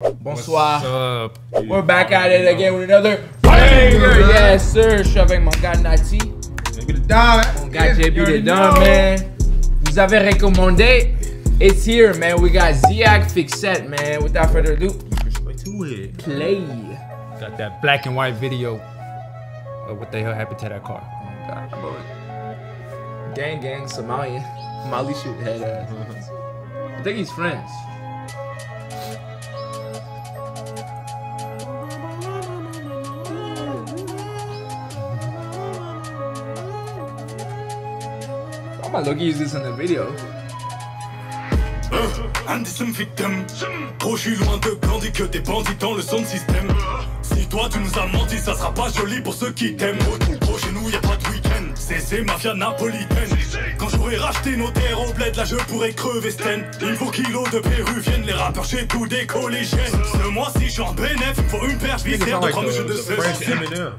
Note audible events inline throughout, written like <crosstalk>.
Bonsoir. What's up? We're back at it again with another banger. Yes, sir. Avec mon gars Nati, Maybe the dime. mon gars JB the Don, man. Vous avez recommandé. It's here, man. We got Ziak Fixette, man. Without further ado, to it. play. Got that black and white video of what the hell happened to that car. Oh my God, boy. Gang, gang, Somalian. Mali shit head ass. Mm-hmm. I think he's friends. I'm gonna look use this in the video. Un je suis loin de Gandhi que des bandits dans le son système. Si toi tu nous as menti ça sera pas joli pour ceux qui t'aiment. Gros chez nous y a pas de week-end. C'est mafia napolitaine. Quand j'aurai racheté nos terres au bled là je pourrais crever Sten Il faut kilos de péruviennes Les rappeurs chez tous des collégiennes. Ce mois-ci je suis en bénéf Il faut une sound de trois de the French 16 Eminem.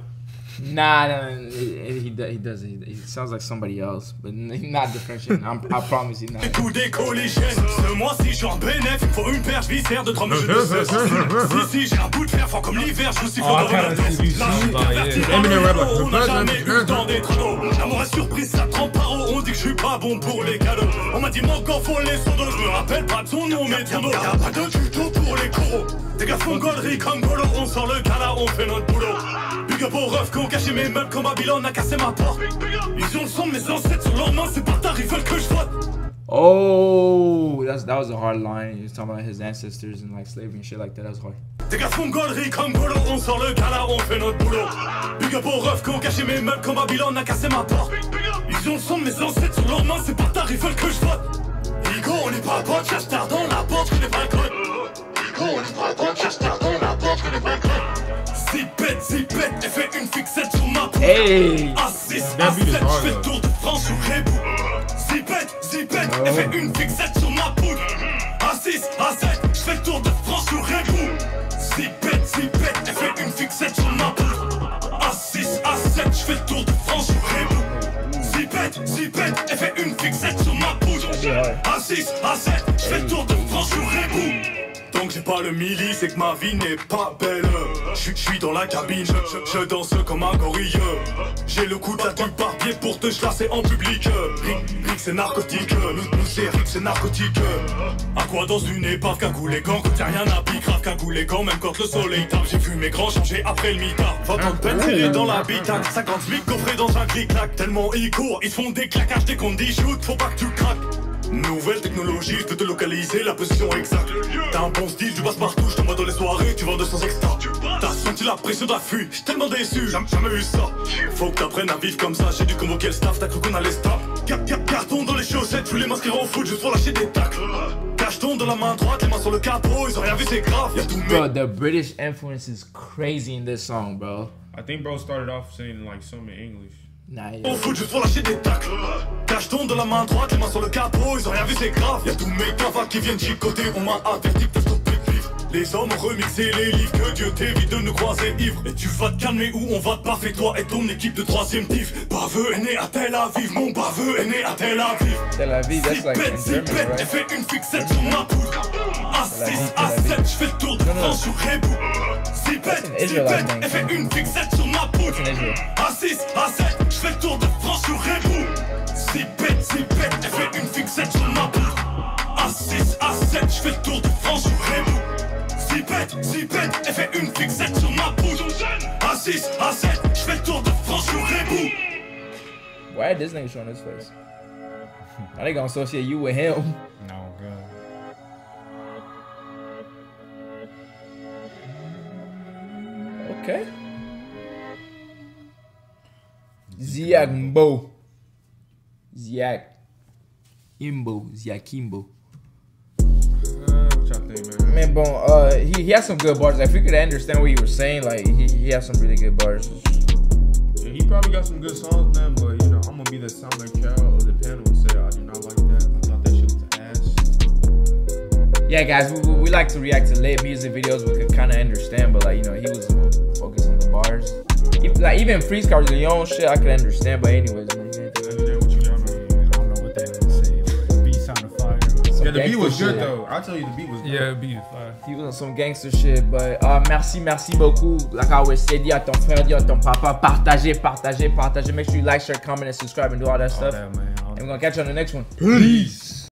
<laughs> Nah, nah, nah, he, he, do- he does. He, he sounds like somebody else, but <laughs> not differentiating. I'm, I promise you not. tous des collégiennes Ce mois-ci je suis en bénéf Il faut une paire viscère de trois mesures de 16 <laughs> Si si j'ai un bout de fer fort comme l'hiver Je vous siffle dans la tête Eminem flow, On n'a jamais eu dans des traîneaux L'amour est surprise, ça trempe par haut. On dit que je suis pas bon pour les cadeaux. On m'a dit mon corps faut les sondos Je me rappelle pas de son nom mais de son dos. Y'a pas de tuto pour les coraux Des gars font gollerie comme Golo On sort le gala, on fait notre boulot Big up aux refs qui ont caché mes meubles Comme Babylone a cassé ma porte Ils ont le son de mes ancêtres sur leurs mains C'est par tard, ils veulent que je vote Oh, that's that was a hard line. He was talking about his ancestors and like slavery and shit like that. That was hard. Des gars font gollerie comme Golo, on sort le gala, on fait notre boulot. Big up aux refs qui ont caché mes meubles comme Babylone a cassé ma porte. Ils ont le son de mes ancêtres sur leurs mains, c'est par tard, ils veulent que je vote. Higo, on n'est pas potes, cherche tard Zipette, zipette, elle fait une fixette sur ma peau. Hey, A6, That beat is A7, hard, je fais tour de France sur Rébou. Zipette, zipette, elle fait une fixette sur ma poudre. A6, A7, je fais le tour de France sur Rébou. Zipette, zipette, elle fait une fixette sur ma poudre. A6, A7, je fais le tour de France sur Rébou. Zipette, zipette, elle fait une fixette sur ma poudre. A6, A7, je fais le tour de France sur Rébou. Donc j'ai pas le milli, c'est que ma vie n'est pas belle. Je suis- dans la cabine, je, danse comme un gorille. J'ai le coup de la tue par pied pour te chlasser en public. Rick, Rick c'est narcotique, nous, nous c'est Rick c'est narcotique. À quoi dans une épave, cagoulé gants, quand y'a rien à pique, grave cagoulé gants, même quand le soleil tape. J'ai vu mes grands changer après le mitard. 20 ans de peine serré dans la bitac, 50 000 coffrés dans un clic-clac. Tellement ils courent, ils se font des claquages dès qu'on dit shoot, faut pas que tu craques. Nouvelle technologie, je peux te localiser la position exacte. T'as un bon style, tu passes partout, je te vois dans les soirées, tu vends 200 extra. T'as senti la pression d'affût, j'suis tellement déçu, jamais, jamais eu ça. Faut que t'apprennes à vivre comme ça, j'ai dû convoquer le staff, t'as cru qu'on allait stop. Car- car- Carton dans les chaussettes, je les masquer en foot juste pour lâcher des tacles. Cacheton dans la main droite, les mains sur le capot, ils ont rien vu, c'est grave. Y'a tout bro, the British influence is crazy in this song, bro. I think bro started off saying like some in English. Yeah. foot juste pour lâcher des tacles. Cacheton dans la main droite, les mains sur le capot Ils ont rien vu c'est grave. Y'a tous mes cavas qui viennent chicoter On m'a averti que t'as stoppé de vivre Les hommes ont remixé les livres Que Dieu t'évite de nous croiser ivres. Et tu vas te calmer ou on va te baffer Toi et ton équipe de troisième div. Baveux est né à Tel Aviv Mon baveux est né à Tel Aviv. Tel Aviv, that's like German, zipette, elle right? fait une fixette sur ma poudre A6, Tel fais le tour de. France sur Rébou Zipette, zipette, elle fait une fixette sur ma Israel. A6, A7, je fais le tour de France sur Rébou Zipette, zipette, elle fait une fixette sur ma poudre A6, A7, je fais le tour de France sur Rébou Zipette, zipette, elle fait une fixette sur ma poudre A6, A7, je fais le tour de France sur Rébou Why this nigga showing his face? Now they gonna associate you with him. No, God. Okay. Ziak Mbo. Ziak. Imbo. Ziakimbo. Uh, what y'all man? Man, bon, uh, he, he has some good bars. If you could understand what you were saying, like, he, he has some really good bars. Yeah, he probably got some good songs, man. But you know, I'm gonna be the silent child of the panel and say I do not like Yeah, guys, we, we, we like to react to late music videos. We could kind of understand, but like, you know, he was focused on the bars. If, like, even Freeze Cars, your own shit, I could understand. But anyways, man, you Other than what you got, man. I don't know what they had to say. Beat sounded fire. Some Yeah, the beat gangster was good shit. though. I'll tell you, the beat was. Good. Yeah, it'd be fire. He was on some gangster shit, but uh, merci, merci beaucoup. Like I always said, dis à ton frère, dis à ton papa, partagez, partagez, partagez. Make sure you like, share, comment, and subscribe, and do all that All stuff. that, man. All And we're gonna catch you on the next one. Peace.